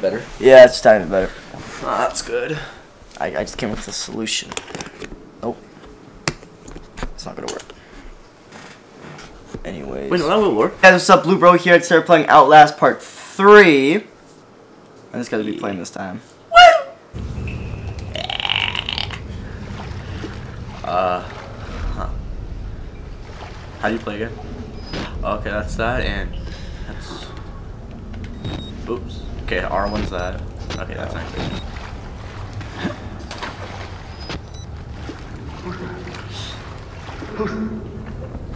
better? Yeah, it's time better. Oh, that's good. I, I just came up with a solution. Nope. It's not gonna work. Anyways. Wait, no, that will work. Guys, what's up? Blue Bro here. Today we're playing Outlast Part 3. I just gonna be playing this time. Uh, huh. How do you play again? Okay, that's that, and that's. Oops. Okay, R1's that. Okay, that's not good.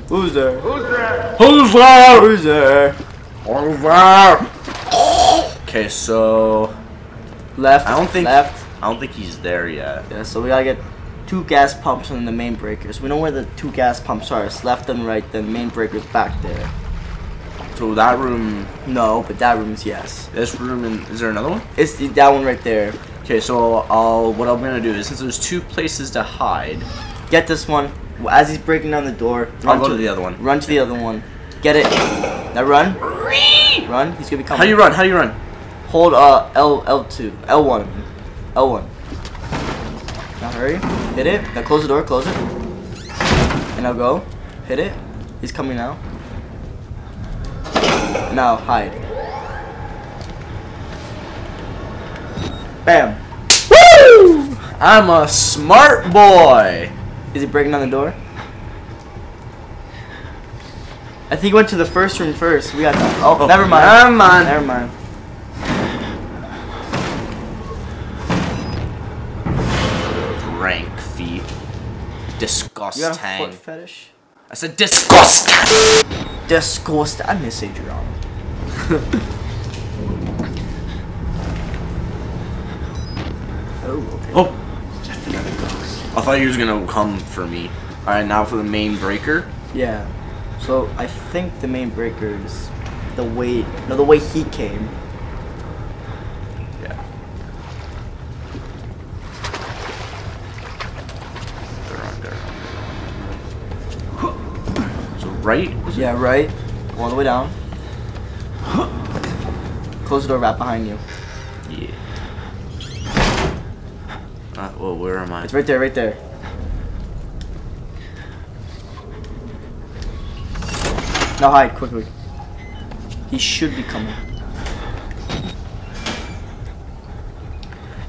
Who's there? Who's there? Who's there? Over. Okay, so Left. I don't think Left. I don't think he's there yet. Yeah, so we gotta get two gas pumps and the main breakers. We know where the two gas pumps are. It's left and right. The main breaker's back there. So that room, No, but that room's yes. this room, and is there another one? It's the, that one right there. Okay, so I'll what I'm gonna do is since there's two places to hide, Get this one. As he's breaking down the door, I'll go to the other one. Run to the other one. Get it. Now run. Run. He's gonna be coming. How do you run? How do you run? Hold uh L L2 L1 L1. Now hurry. Hit it. Now close the door. Close it. And now go. Hit it. He's coming now. Now hide. Bam. Woo! I'm a smart boy. Is he breaking down the door? I think he went to the first room first. We got time. Oh, Oh, never mind. never mind. Never mind. Rank feet. You got a foot fetish? I said disgusting. Disgust. I miss Adrian. Oh, okay. Oh. I thought he was gonna come for me. All right, now for the main breaker. Yeah. So I think the main breaker is the way. No, the way he came. Yeah. They're on. So right. Yeah, right. Go all the way down. Close the door right behind you. Yeah. Uh, well, where am I? It's right there, right there. Now hide quickly. He should be coming.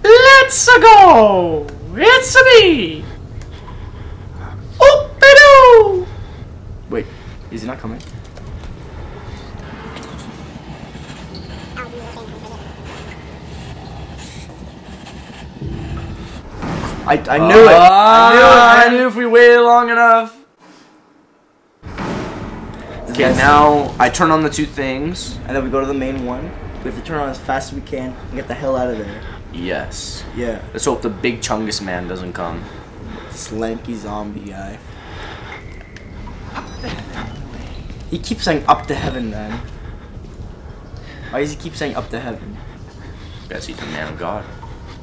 Let's go! It's me! Oop-a-doo! Wait, is he not coming? I, I knew it. I knew it. I knew if we waited long enough. Okay, now I turn on the two things. And then we go to the main one. We have to turn on as fast as we can and get the hell out of there. Yes. Yeah. Let's hope the big Chungus man doesn't come. Slanky zombie guy. He keeps saying up to heaven then. Why does he keep saying up to heaven? Guess he's a man of God.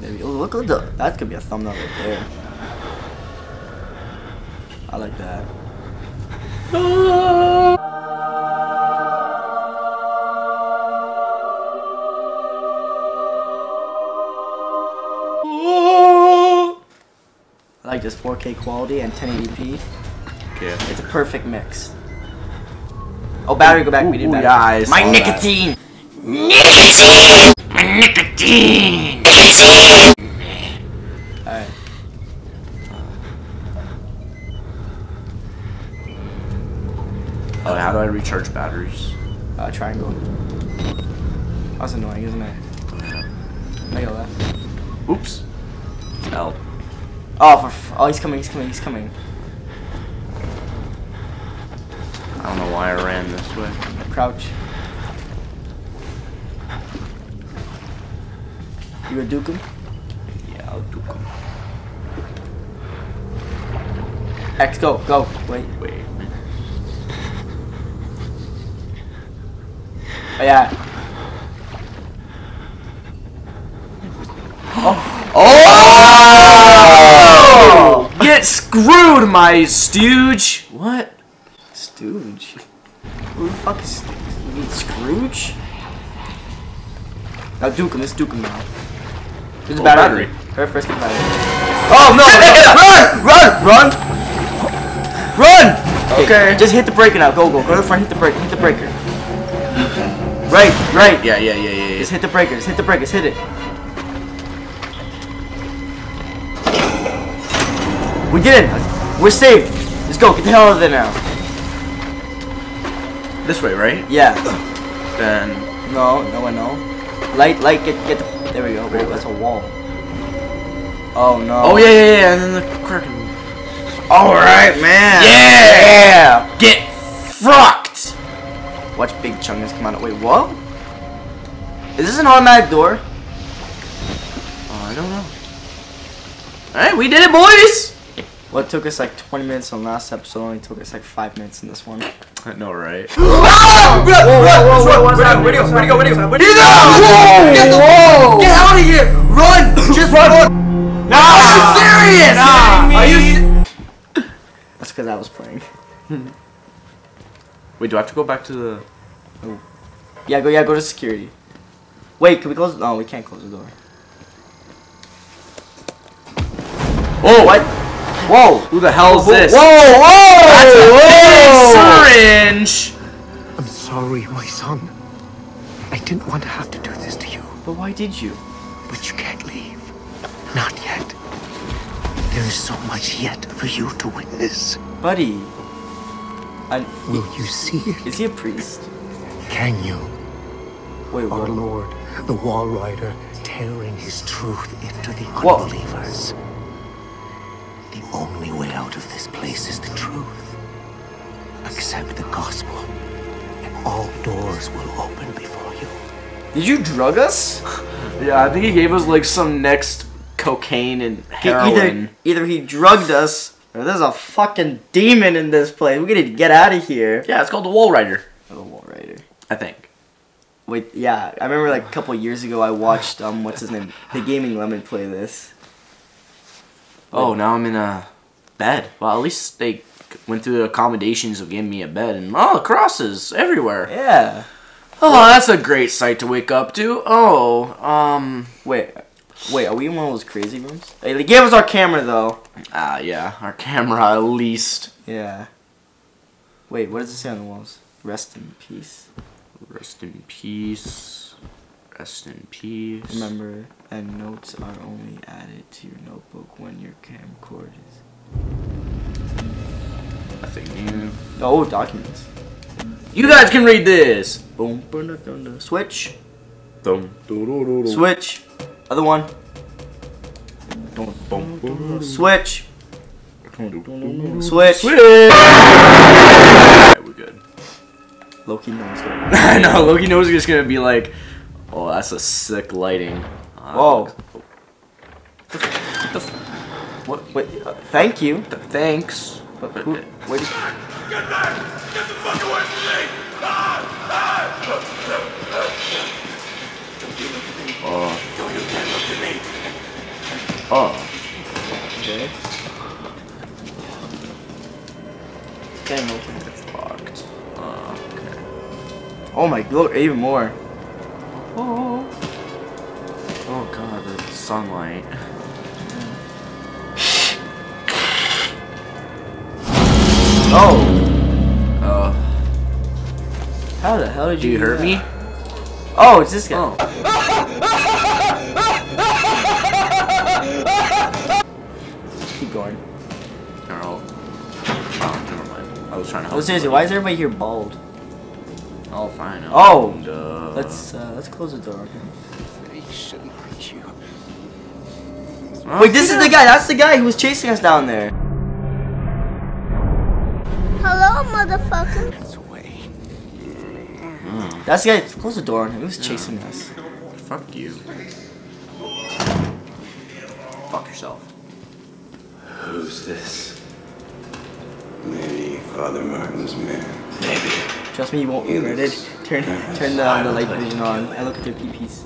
Maybe. Oh, look at the. That could be a thumbnail right there. I like that. I like this 4K quality and 1080p. Okay. It's a perfect mix. Oh, battery, go back. we Ooh, need ooh, battery. yeah, I My saw that. nicotine. Alright. Oh, how do I recharge batteries? Uh, triangle. That's annoying, isn't it? Make it left. Oops. L. Oh, for f- oh, he's coming, he's coming, he's coming. I don't know why I ran this way. Crouch. You gonna duke him? Yeah, I'll do come. X, go, go. Wait. Wait. Oh, yeah. Oh! oh! Get screwed, my stooge! What? Stooge. Who the fuck is Stooge? You mean Scrooge? Now duke him. Let's duke him now. There's a Oh, battery. battery. Her first battery. Oh no! run! Run! Run! Run! Okay. Just hit the breaker now. Go, go. Go to the front. Hit the breaker. Hit the breaker. Right, right. Yeah, yeah, yeah, yeah, yeah. Just hit the breaker. Just hit the breaker. Just hit it. We did it. We're safe. Let's go. Get the hell out of there now. This way, right? Yeah. Then. No, no, no. Light, light. Get, get the. There we go. Wait, that's a wall. Oh no. Oh yeah, yeah, yeah. And then the kraken. All right, man. Yeah. Yeah. Get fucked. Watch Big Chungus come out. Wait, what? Is this an automatic door? Oh, I don't know. All right, we did it, boys. What took us like 20 minutes on last episode only took us like 5 minutes in this one. I know, right? Ah! Go? happening? Where'd he go? Get Whoa! Get out of here! Run! Just run! Nah. Are you serious? Nah. Are you? That's because I was playing. Wait, do I have to go back to the? Yeah, go. Yeah, go to security. Wait, can we close? No, we can't close the door. Oh, What? Whoa! Who the hell is this? Whoa! Whoa! That's a whoa! big syringe. I'm sorry, my son. I didn't want to have to do this to you, But why did you? but you can't leave. Not yet. There is so much yet for you to witness. Buddy. I, Will you see it? is he a priest? Can you? Wait, Our what? Lord, the Walrider, tearing his truth into the What? unbelievers. The only way out of this place is the truth. Accept the gospel, and all doors will open before you. Did you drug us? Yeah, I think he gave us like some next cocaine and He- either, either he drugged us, or there's a fucking demon in this place. We need to get out of here. Yeah, it's called the Walrider. The Walrider. I think. Wait, yeah, I remember like a couple years ago I watched um what's his name, the Gaming Lemon play this. Oh, now I'm in a bed. Well, at least they went through the accommodations of giving me a bed and all oh, crosses everywhere. Yeah. Oh, that's a great sight to wake up to. Oh, um, Wait, wait, are we in one of those crazy rooms? Hey, they gave us our camera though. ah, yeah, our camera at least. Yeah. Wait, what does it say on the walls? Rest in peace. Rest in peace. Rest in peace. Remember that notes are only added to your notebook when your camcorder is. Nothing new. Oh, documents. You guys can read this. Boom, boom, dun. Switch. Switch. Other one. Switch. Switch. Switch. Alright, we're good. Loki knows. I know, Loki knows it's gonna be like, oh, that's a sick lighting. Oh, Whoa. What What? Wait, uh, thank you. th- Thanks. But who? Wait. Oh. Okay. Dang, open. Fucked. Oh, okay. Oh my, look, even more. Oh. Oh god, the sunlight. Oh, Oh. how the hell did you hurt me? Oh, it's this guy. Oh. Keep going. No. Oh, never mind. I was trying to help. Oh, seriously, why is everybody here bald? Oh, fine. Oh. Duh. Let's uh, let's close the door. They shouldn't you. Wait, this is the guy. That's the guy who was chasing us down there. Hello, motherfucker. That's away. That's the guy. Close the door on him. He was chasing us. Fuck you. Fuck yourself. Who's this? Maybe Father Martin's man. Maybe. Trust me, you won't He regret it. Looks- Turn turn the, the light vision on. I look at their peepees.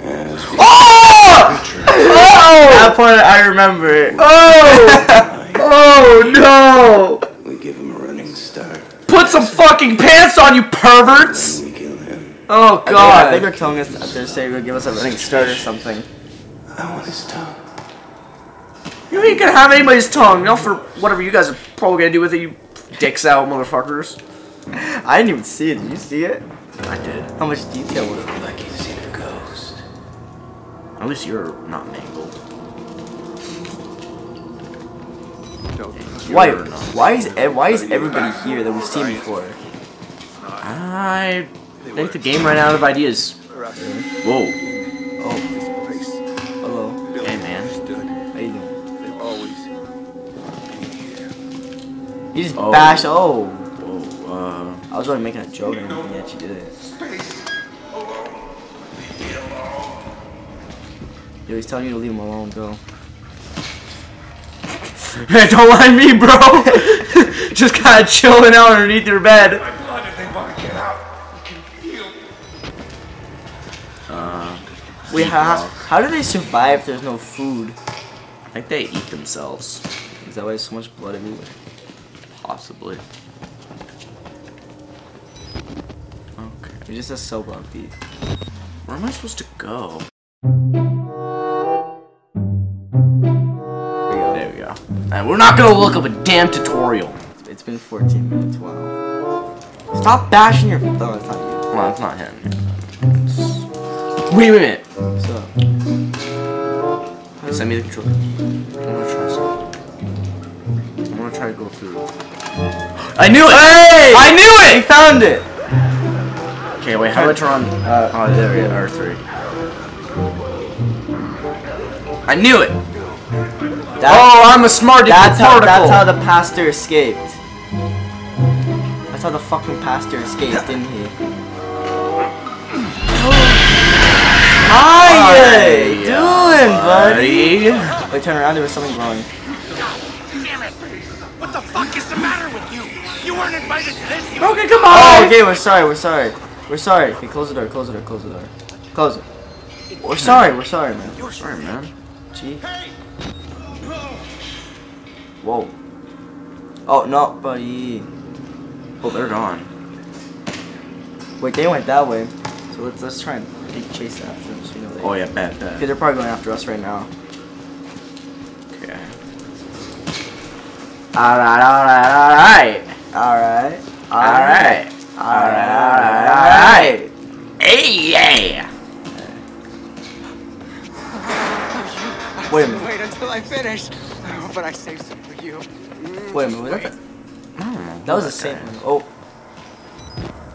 As Oh! Oh! That part I remember. Oh! oh no! we give him a running start. Put some fucking pants on, you perverts! We kill him. Oh god! I think- think they're telling us that they're saying they're gonna give us a running start or something. I want his tongue. You ain't gonna have anybody's tongue. Not for whatever you guys are probably gonna do with it, you dicks out motherfuckers. I didn't even see it. Did you see it? I did. How much detail was it? Like he's see a ghost. At least you're not mangled. Why? Why is why is everybody here that we've seen before? I think the game ran out of ideas. Whoa. Oh, hello. Hey man. How you doing? They've always been here. You just Oh. bash. Oh, Whoa. I was only making a joke and everything, yet you did it. Yo, he's telling you to leave him alone, go. Hey, don't mind me, bro. Just kind of chilling out underneath your bed. Blood if they want to get out. You can feel. Uh, wait, how, how do they survive if there's no food? I think they eat themselves. Is that why there's so much blood everywhere? Possibly. It just says so bumpy. Where am I supposed to go? There we go. There we go. And we're not gonna look up a damn tutorial. It's- been 14 minutes. Wow. Stop bashing your. Oh, it's not you. Well, it's not him. It's- Wait a minute. So. Send me the controller. I'm gonna try something. I'm gonna try to go through. I knew it! Hey! I knew We it! found it. Okay, wait, how much I turn on? Uh, oh, there we go, R3. I knew it! That- oh, I'm a smart That's how, particle! that's how the pastor escaped. That's how the fucking pastor escaped, didn't he? Hi, Hi, you doing, buddy? Wait, turn around. There was something glowing. Damn it! What the fuck is the matter with you? You weren't invited to this. You Okay, come on! Oh, on! okay. We're sorry. We're sorry. We're sorry. Okay, close the door. Close the door. Close the door. Close it. We're sorry. We're sorry, man. You're sorry, man. Gee. Whoa. Oh no, buddy. Oh, they're gone. Wait, they went that way. So let's let's try and take chase after them. So we know they. Oh, yeah, bad, bad. Okay, they're probably going after us right now. Okay. Alright, alright, alright. Alright. Alright. Alright, alright, alright. Hey, yeah! Wait a minute. Wait until I finish. Oh, but I saved some for you. Wait a minute. Was that, the, that was the same. Oh.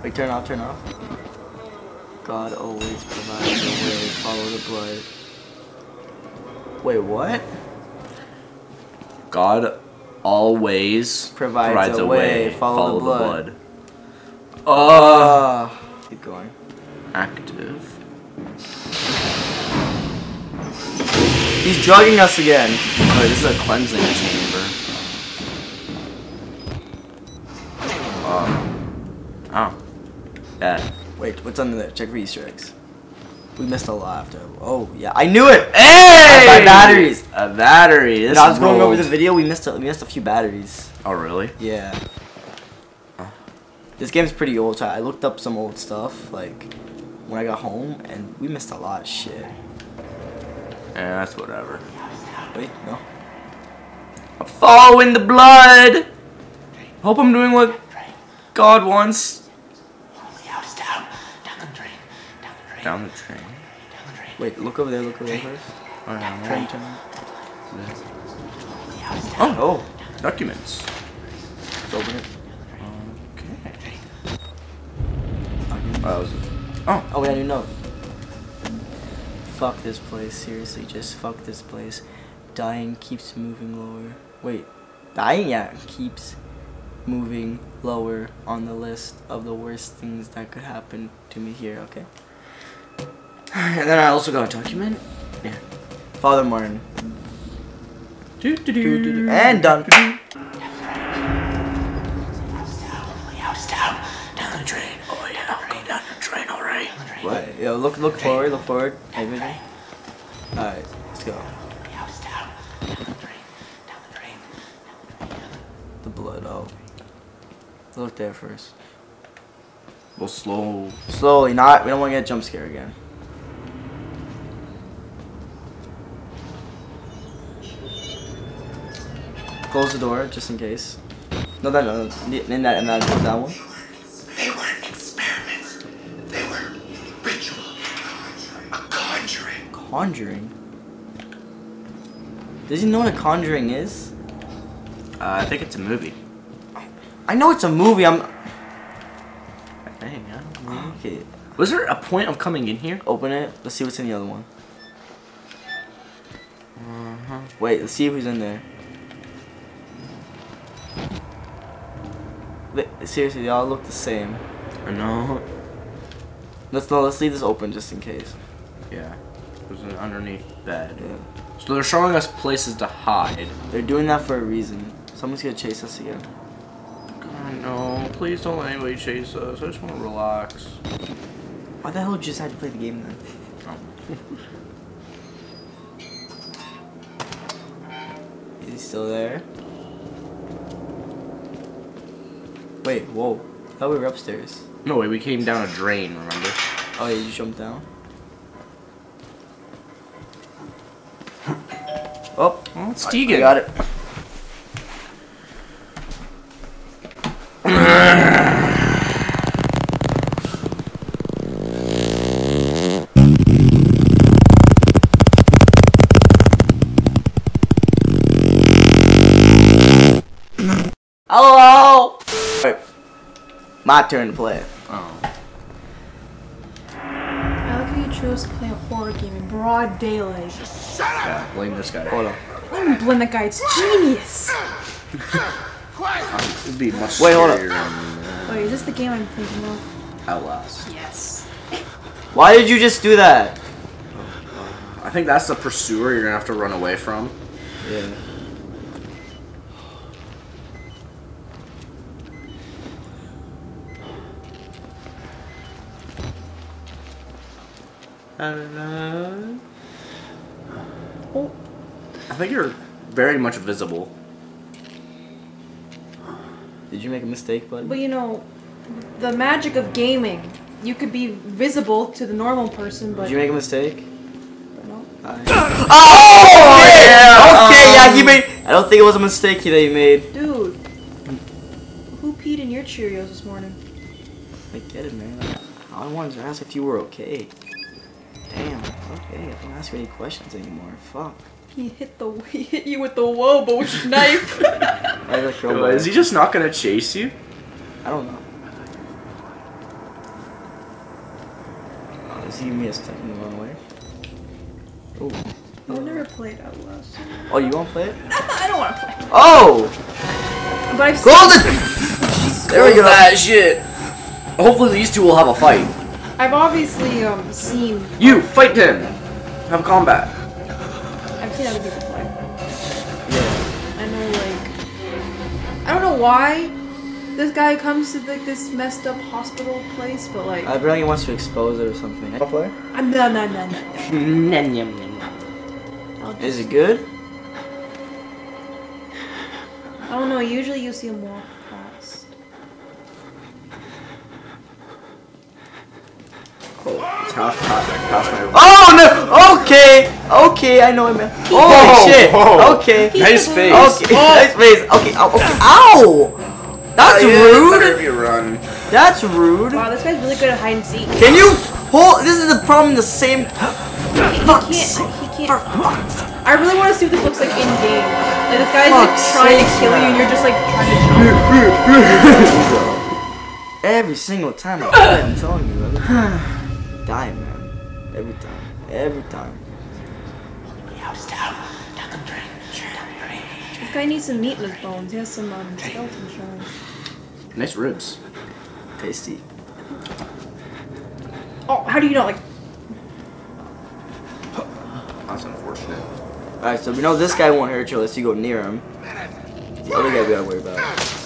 Wait, turn off, turn off. God always provides a way. Follow the blood. Wait, what? God always Provides a way, follow the blood. Uh, keep going. active. He's drugging us again. Oh, this is a cleansing chamber. Um. Oh. Bad. Wait, what's under there? Check for Easter eggs. We missed a lot after. Oh yeah, I knew it. Hey! Buy batteries. A battery. This I was going over the video, we missed a, we missed a few batteries. Oh, really? Yeah. This game's pretty old, so I looked up some old stuff, like, when I got home, and we missed a lot of shit. Yeah, that's whatever. Wait, no. I'm following the blood. Hope I'm doing what God wants. Down. The drain. Down the drain. Down the train. Down the drain. Wait, look over there, look over there first. Oh, oh no. Train. Oh, Oh, documents. let's open it. Okay. Oh, Oh, Oh, we got a new note. Fuck this place, seriously, just fuck this place. Dying keeps moving lower. Wait, dying? Yeah, keeps moving lower on the list of the worst things that could happen to me here, okay? and then I also got a document. Yeah. Father Martin. Do, do, Do, do, do. And done. What? Yo, look, look forward, look forward. Hey, vision. Alright, let's go. House down. Down the drain. Down the drain. The blood, oh. Look there first. We'll slow. Slowly, not. We don't want to get a jump scare again. Close the door just in case. No, that no, in that and that close that one. They weren't experiments. They were ritual. A conjuring. Does he know what a conjuring is? Uh, I think it's a movie. I know it's a movie. I'm I think. I don't know. okay. Was there a point of coming in here? Open it. Let's see what's in the other one. Uh -huh. Wait, let's see who's in there. Seriously, they all look the same. I know. Let's no, let's leave this open just in case. Yeah. An underneath bed. Yeah. So they're showing us places to hide. They're doing that for a reason. Someone's gonna chase us again. God, no. Please don't let anybody chase us. I just want to relax. Why the hell just decide to play the game then? Oh. Is he still there? Wait, whoa. I thought we were upstairs. No way, we came down a drain, remember? Oh yeah, you jumped down. Oh, Oh, it's I got it. Hello. Wait, my turn to play. Oh. I like how you chose to play a horror game in broad daylight. shut Yeah, blame this guy. Hold on. I don't blame that guy, it's genius! It'd be much Wait, hold up. scarier than uh, Wait, is this the game I'm thinking of? Outlast. Yes. Why did you just do that? Uh, I think that's the pursuer you're gonna have to run away from. Yeah. Oh. I think you're very much visible. Did you make a mistake, buddy? But you know, the magic of gaming. You could be visible to the normal person, but Did you make a mistake? but no. Oh! oh yeah! Okay, yeah, um, you made. I don't think it was a mistake that you made. Dude, who peed in your Cheerios this morning? I get it, man. All I wanted to ask if you were okay. Damn. Okay, I don't ask you any questions anymore. Fuck. He hit the he hit you with the wobo knife. I like Yo, is he just not gonna chase you? I don't know. Oh, is he giving me a step in the wrong way? Ooh. I've never played Outlast. Oh, you want to play it? I don't want to play. Oh! But I've Golden! there we go. That shit. Hopefully these two will have a fight. I've obviously um seen You fight him. Have combat. I've seen other people play. Yeah. I know like I don't know why this guy comes to like this messed up hospital place, but like I really wants to expose it or something. Want to play? I'm no no no no. I'll Is it good? I don't know. Usually you see him walk past. It's half past, past my. Oh no! Okay! Okay, I know him. Holy Whoa, shit! whoa. Okay. Nice face. Okay, nice face. Okay, oh, okay. Oh, Ow! That's Better if rude. you run. That's rude. Wow, this guy's really good at hide and seek. Can you hold? This is the problem. The same. He Fuck's can't. sake. He can't. I really want to see what this looks like in game. Like this guy's like Fuck's trying to sake, kill you, and you're just like trying to jump. Every single time I play, I'm telling you, every time. die, man. Every time. Every time. This guy needs some meat in his bones. He has some um, skeleton shards. Nice ribs. Tasty. Oh, how do you know? Like, That's unfortunate. Alright, so we know this guy won't hurt you unless you go near him. The other guy we gotta worry about.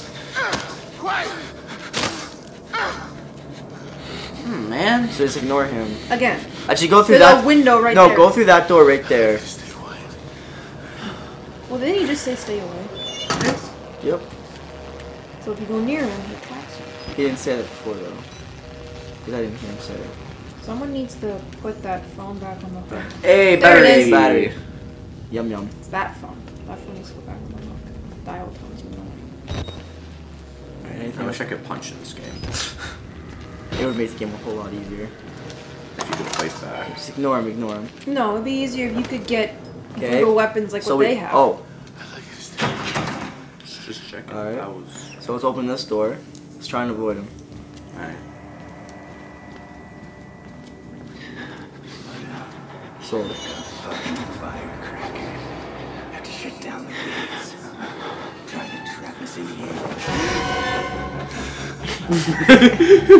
Man. So just ignore him. again, Actually, go through Through that window right there. No, there. go through that door right there. well then you just say stay away. Yep. So if you go near him, he attacks you. He didn't say that before though. Is that in hear him say sorry. Someone needs to put that phone back on the hook. Hey, There it is. Battery. Yum yum. It's that phone. That phone needs to go back on the hook. Dial tones you know. Alright, I wish? I could punch in this game. It would make the game a whole lot easier. If you could fight back. Just ignore him, ignore him. No, it'd be easier if you could get Okay. brutal weapons like so what we, they have. Oh, I like it. Just checking. Alright. That was. so let's open this door. Let's try and avoid him. Alright. So, Firecracker. Have to shut down the gates. Trying to trap us in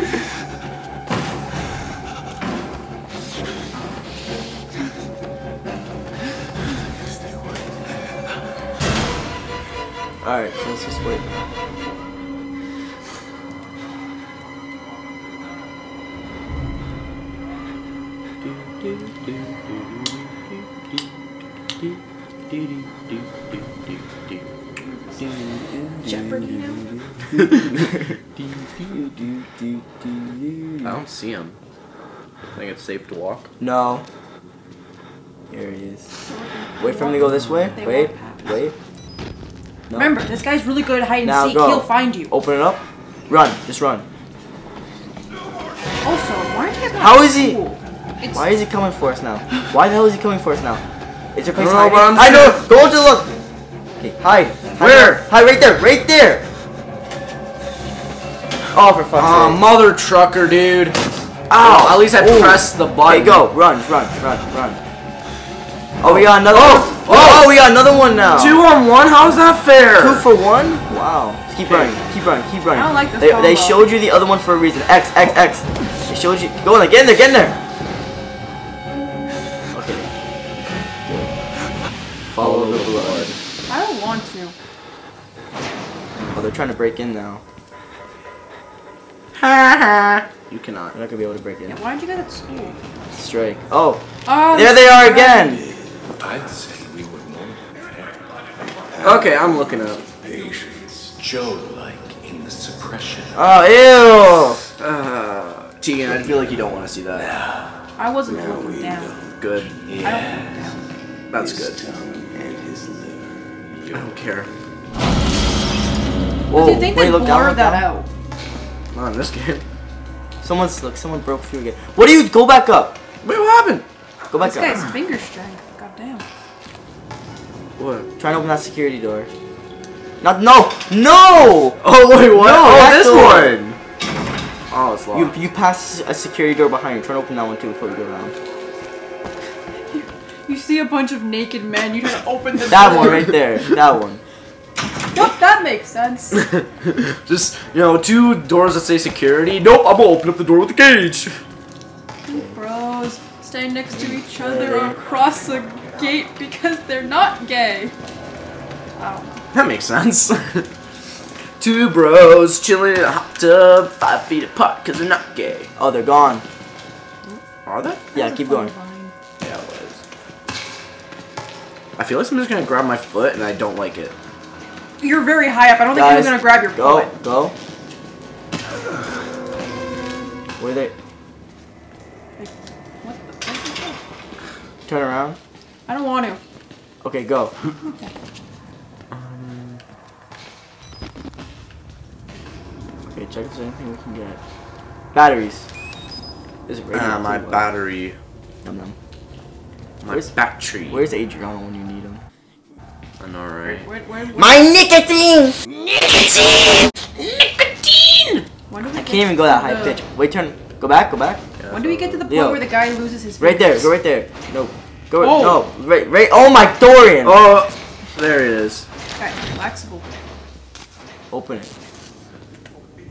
here. Alright, so let's just wait. Jeopardy now? I don't see him. I think it's safe to walk. No. Here he is. Wait for him to go this way. Wait, wait. No. Remember, this guy's really good at hide and Now seek. go. He'll find you. Open it up. Run. Just run. Also, why aren't you guys not How is he- It's, Why is he coming for us now? Why the hell is he coming for us now? Is your a place I don't know, hiding? but I'm know. Go into the look. Okay, hide. hide Where? there. Hide right there. Right there. Oh, for fuck's Oh, sake. mother trucker, dude. Ow. At least I Ooh. pressed the Okay, button. go. Run, run, run, run. Oh, we got another Oh, one. Oh, oh. we got another one now. Two on one? How's that fair? Two for one? Wow. Just keep running. Keep running. Keep running. I don't like this They, combo. they showed you the other one for a reason. X, X, X. They showed you. Go in there. Get in there. Get in there. Okay. Follow the blood. I don't want to. Oh, they're trying to break in now. Ha ha! You cannot. You're not gonna be able to break in. Yeah, why aren't you guys at school? Strike. Oh, Oh, there they are again. I'd say we were more Okay, I'm looking up. patience, Joe-like in the suppression. Oh, ew! Uh, Tegan, I feel like you don't want to see that. I wasn't looking down. Good. I don't look down. That's his good. tongue and his lure. I don't care. ew. Whoa. Do you think Wait, they look down. blurred Look that down. out? Not in this game. Someone's look. Someone broke through again. What do you? Go back up. Wait, what happened? Go back This guy's finger strength. God damn. What? Try to open that security door. Not. No. No. Oh, wait, what? No, oh, this door. one. Oh, it's You locked. you you pass a security door behind you. Try to open that one too before you go around. You see a bunch of naked men. You just open the That door. one right there. That one. Yep, that makes sense. Just, you know, two doors that say security. Nope, I'm gonna open up the door with the cage. Stay next to each other across the gate because they're not gay. That makes sense. two bros chilling in a hot tub, five feet apart, because they're not gay. Oh, they're gone. Are they? Yeah, keep going. vine. Yeah, it was. I feel like someone's gonna grab my foot and I don't like it. You're very high up. I don't think Guys, anyone's gonna grab your Go, foot. Go, go. Where they? What the? what Turn around. I don't want to. Okay, go. Okay, check if there's anything we can get. Batteries. Is it Ah, my battery. Num num. My Where's- battery. Where's Adriana when you need him? I know, right? Where, where, where, My nicotine! when do we I can't even go that high the- pitch. Wait, turn. Go back, go back. When do we get to the point Leo. where the guy loses his Right there, go right there. No. Go Oh. no. Right, right. Oh my Dorian! Oh, there it is. Guy, flexible. Open it.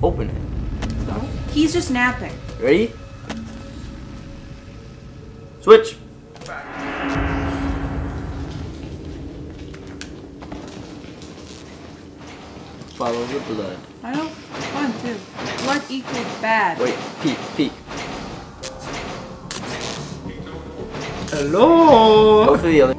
Open it. No, he's just napping. Ready? Switch. Follow the blood. I don't want to. Blood equals bad. Wait, peek, peek. Hello. Other